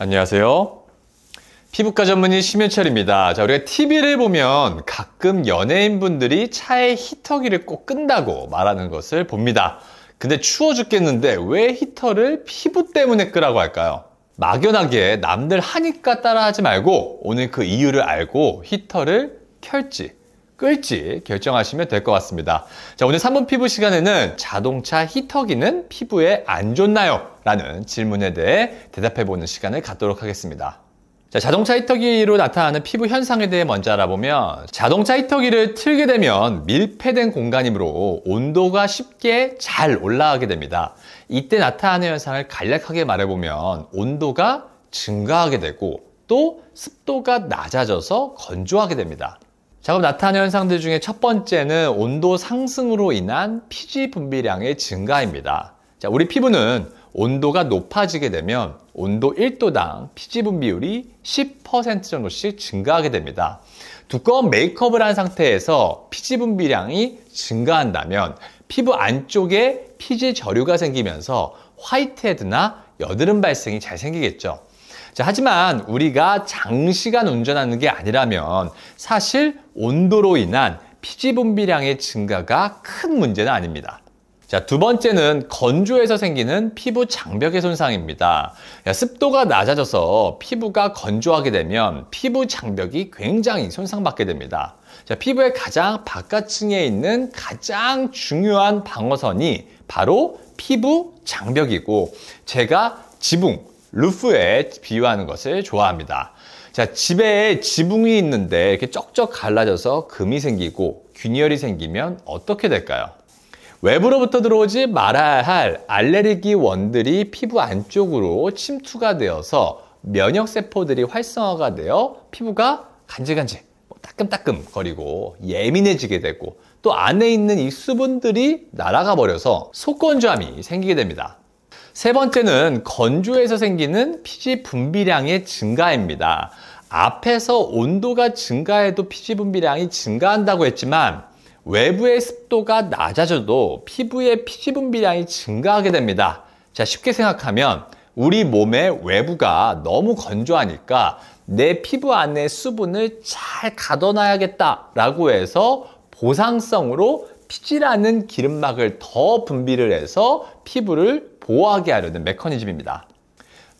안녕하세요. 피부과 전문의 심현철입니다. 자, 우리가 TV를 보면 가끔 연예인분들이 차에 히터기를 꼭 끈다고 말하는 것을 봅니다. 근데 추워 죽겠는데 왜 히터를 피부 때문에 끄라고 할까요? 막연하게 남들 하니까 따라하지 말고 오늘 그 이유를 알고 히터를 켤지 끌지 결정하시면 될 것 같습니다. 자, 오늘 3분 피부 시간에는 자동차 히터기는 피부에 안 좋나요? 라는 질문에 대해 대답해보는 시간을 갖도록 하겠습니다. 자, 자동차 히터기로 나타나는 피부 현상에 대해 먼저 알아보면 자동차 히터기를 틀게 되면 밀폐된 공간이므로 온도가 쉽게 잘 올라가게 됩니다. 이때 나타나는 현상을 간략하게 말해보면 온도가 증가하게 되고 또 습도가 낮아져서 건조하게 됩니다. 자, 그럼 나타나는 현상들 중에 첫 번째는 온도 상승으로 인한 피지 분비량의 증가입니다. 자, 우리 피부는 온도가 높아지게 되면 온도 1도당 피지 분비율이 10% 정도씩 증가하게 됩니다. 두꺼운 메이크업을 한 상태에서 피지 분비량이 증가한다면 피부 안쪽에 피지 저류가 생기면서 화이트헤드나 여드름 발생이 잘 생기겠죠. 자, 하지만 우리가 장시간 운전하는 게 아니라면 사실 온도로 인한 피지 분비량의 증가가 큰 문제는 아닙니다. 자, 두 번째는 건조해서 생기는 피부 장벽의 손상입니다. 습도가 낮아져서 피부가 건조하게 되면 피부 장벽이 굉장히 손상받게 됩니다. 자, 피부의 가장 바깥층에 있는 가장 중요한 방어선이 바로 피부 장벽이고 제가 지붕, 루프에 비유하는 것을 좋아합니다. 자, 집에 지붕이 있는데 이렇게 쩍쩍 갈라져서 금이 생기고 균열이 생기면 어떻게 될까요? 외부로부터 들어오지 말아야 할 알레르기 원들이 피부 안쪽으로 침투가 되어서 면역세포들이 활성화가 되어 피부가 간질간질, 뭐 따끔따끔 거리고 예민해지게 되고 또 안에 있는 이 수분들이 날아가 버려서 속건조함이 생기게 됩니다. 세 번째는 건조해서 생기는 피지 분비량의 증가입니다. 앞에서 온도가 증가해도 피지 분비량이 증가한다고 했지만 외부의 습도가 낮아져도 피부의 피지 분비량이 증가하게 됩니다. 자, 쉽게 생각하면 우리 몸의 외부가 너무 건조하니까 내 피부 안에 수분을 잘 가둬놔야겠다라고 해서 보상성으로 피지라는 기름막을 더 분비를 해서 피부를 보호하게 하려는 메커니즘입니다.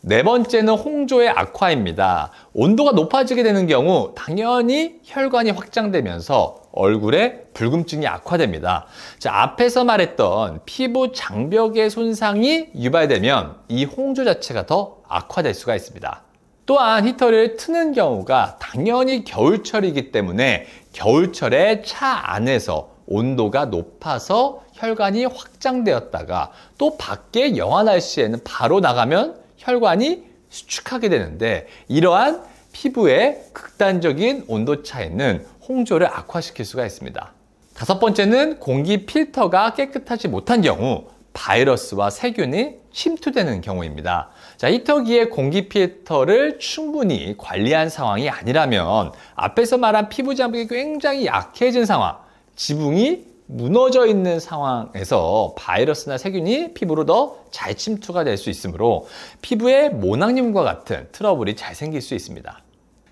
네 번째는 홍조의 악화입니다. 온도가 높아지게 되는 경우 당연히 혈관이 확장되면서 얼굴에 붉음증이 악화됩니다. 자, 앞에서 말했던 피부 장벽의 손상이 유발되면 이 홍조 자체가 더 악화될 수가 있습니다. 또한 히터를 트는 경우가 당연히 겨울철이기 때문에 겨울철에 차 안에서 온도가 높아서 혈관이 확장되었다가 또 밖에 영하 날씨에는 바로 나가면 혈관이 수축하게 되는데 이러한 피부의 극단적인 온도 차이는 홍조를 악화시킬 수가 있습니다. 다섯 번째는 공기 필터가 깨끗하지 못한 경우 바이러스와 세균이 침투되는 경우입니다. 자, 히터기의 공기 필터를 충분히 관리한 상황이 아니라면 앞에서 말한 피부 장벽이 굉장히 약해진 상황, 지붕이 무너져 있는 상황에서 바이러스나 세균이 피부로 더 잘 침투가 될 수 있으므로 피부에 모낭염과 같은 트러블이 잘 생길 수 있습니다.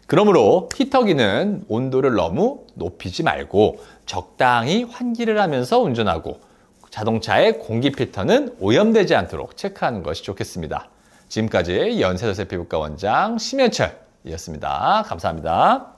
그러므로 히터기는 온도를 너무 높이지 말고 적당히 환기를 하면서 운전하고 자동차의 공기 필터는 오염되지 않도록 체크하는 것이 좋겠습니다. 지금까지 연세도세 피부과 원장 심현철이었습니다. 감사합니다.